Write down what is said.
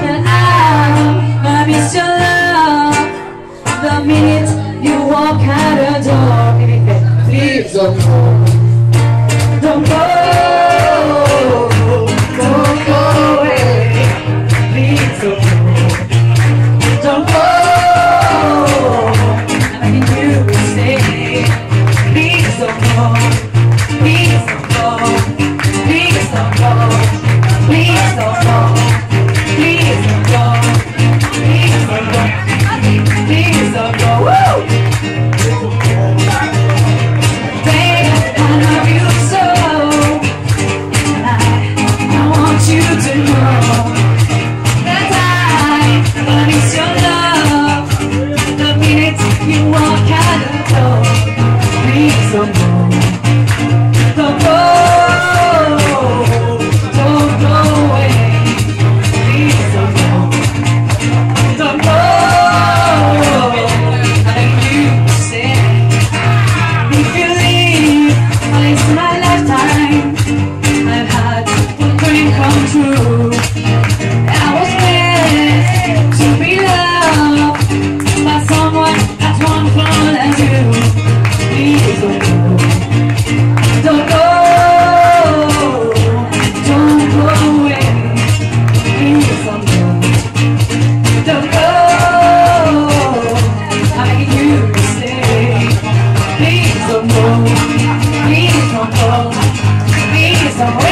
I, I miss your love the minute you walk out the door. Please don't go. Essa